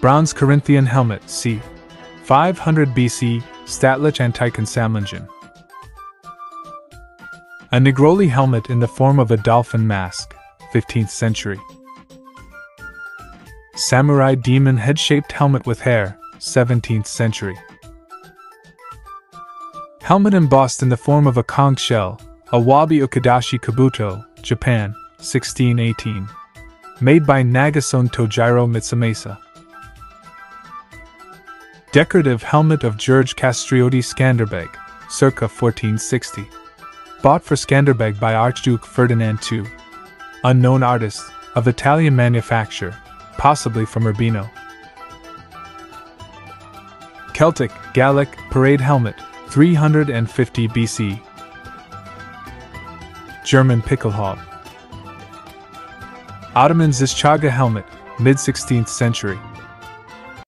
Bronze Corinthian helmet, c. 500 BC, Staatliche Antikensammlungen. A Negroli helmet in the form of a dolphin mask, 15th century. Samurai demon head shaped helmet with hair, 17th century. Helmet embossed in the form of a conch shell, a Wabi Ukadashi Kabuto, Japan, 1618. Made by Nagason Tojiro Mitsumasa. Decorative helmet of George Castrioti Skanderbeg, circa 1460. Bought for Skanderbeg by Archduke Ferdinand II. Unknown artist, of Italian manufacture, possibly from Urbino. Celtic, Gallic, parade helmet, 350 BC. German Pickelhaube. Ottoman Zischägge helmet, mid 16th century.